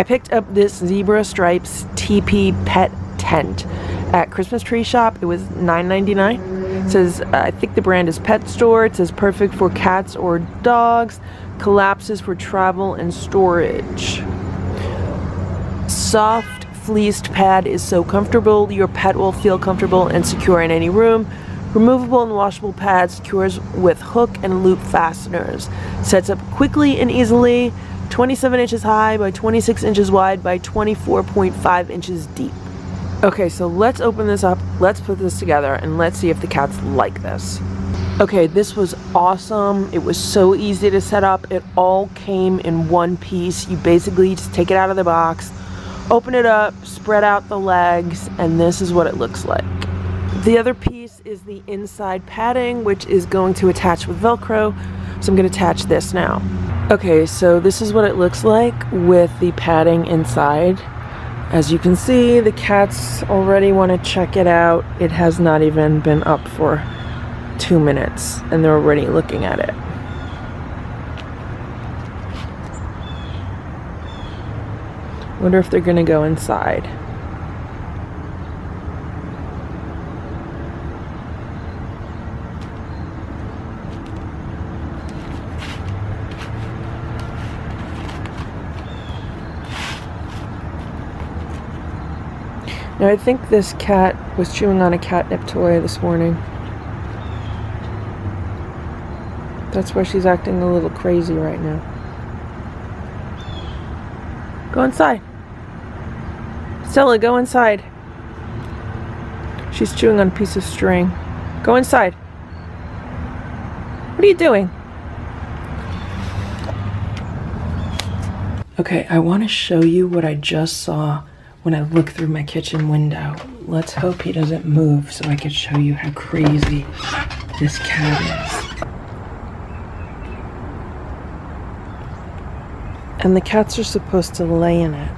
I picked up this Zebra Stripes TeePee Pet Tent at Christmas Tree Shop. It was $9.99. It says, uh, I think the brand is Pet Store. It says perfect for cats or dogs. Collapses for travel and storage. Soft fleeced pad is so comfortable. Your pet will feel comfortable and secure in any room. Removable and washable pad secures with hook and loop fasteners. Sets up quickly and easily. 27 inches high by 26 inches wide by 24.5 inches deep. Okay, so let's open this up, let's put this together, and let's see if the cats like this. Okay, this was awesome. It was so easy to set up. It all came in one piece. You basically just take it out of the box, open it up, spread out the legs, and this is what it looks like. The other piece is the inside padding, which is going to attach with Velcro. So I'm going to attach this now. Okay, so this is what it looks like with the padding inside. As you can see, the cats already want to check it out. It has not even been up for two minutes and they're already looking at it. Wonder if they're gonna go inside. Now I think this cat was chewing on a catnip toy this morning. That's why she's acting a little crazy right now. Go inside. Stella, go inside. She's chewing on a piece of string. Go inside. What are you doing? Okay, I want to show you what I just saw when I look through my kitchen window. Let's hope he doesn't move so I can show you how crazy this cat is. And the cats are supposed to lay in it.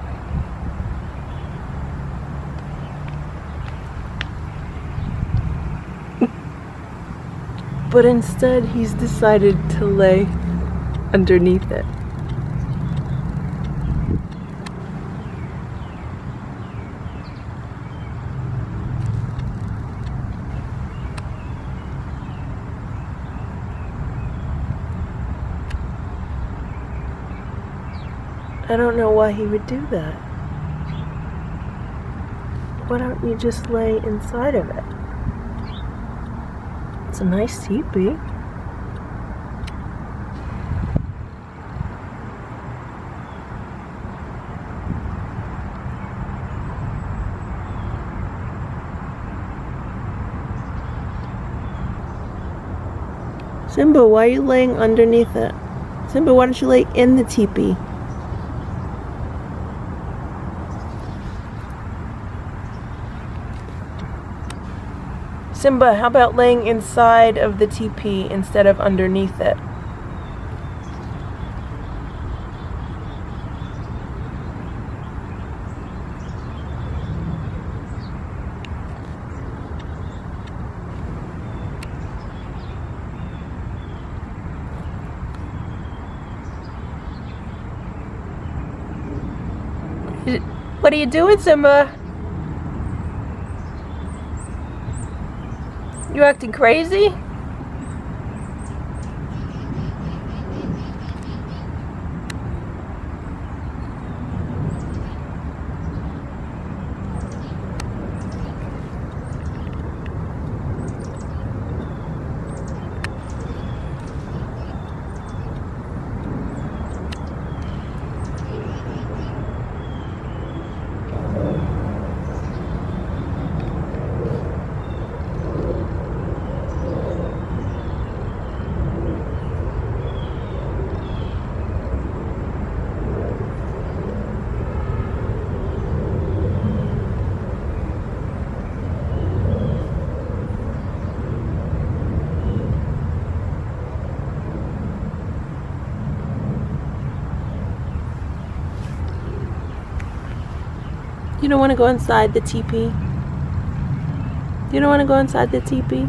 but instead he's decided to lay underneath it. I don't know why he would do that. Why don't you just lay inside of it? It's a nice teepee. Simba, why are you laying underneath it? Simba, why don't you lay in the teepee? Simba, how about laying inside of the teepee instead of underneath it? What are you doing, Simba? You acting crazy? You don't want to go inside the teepee? You don't want to go inside the teepee?